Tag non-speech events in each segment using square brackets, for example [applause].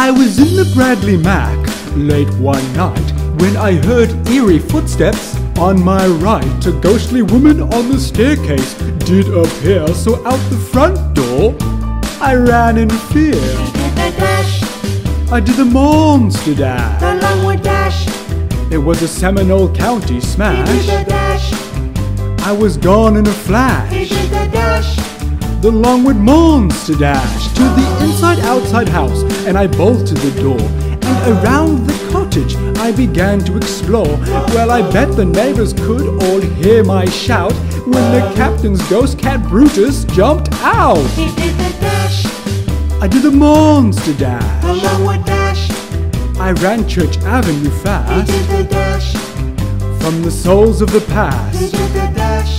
I was in the Bradley Mac late one night when I heard eerie footsteps on my right. A ghostly woman on the staircase did appear, so out the front door I ran in fear. I did the monster dash. the Longwood dash, It was a Seminole County smash. I was gone in a flash. The Longwood Monster Dash to the inside outside house, and I bolted the door. And around the cottage I began to explore. Well, I bet the neighbors could all hear my shout when the captain's ghost cat Brutus jumped out. he did the dash, I did the Monster dash. the Longwood dash, I ran Church Avenue he fast did the dash, from the souls of the he past. did the dash,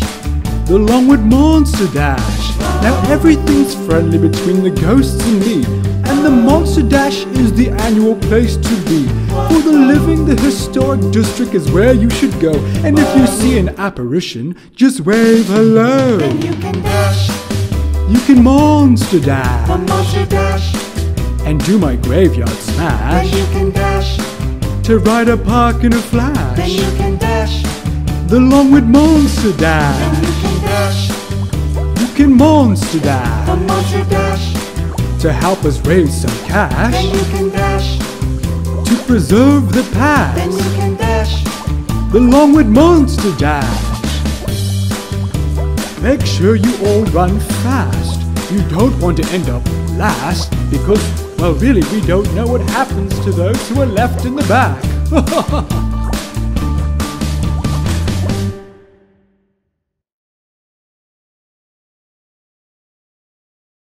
The Longwood Monster Dash. Now everything's friendly between the ghosts and me. And the Monster Dash is the annual place to be. For the living, the historic district is where you should go. And if you see an apparition, just wave hello. then you can dash, You can Monster the Dash monster dash, and do my graveyard smash. then you can dash, to Reiter Park in a flash. then you can dash, The Longwood Monster dash. then you can dash, can Monster Dash the monster dash, to help us raise some then cash. you can dash, to preserve the then past. you can dash, The Longwood Monster Dash. Make sure you all run fast. You don't want to end up last because, well, really, we don't know what happens to those who are left in the back. [laughs]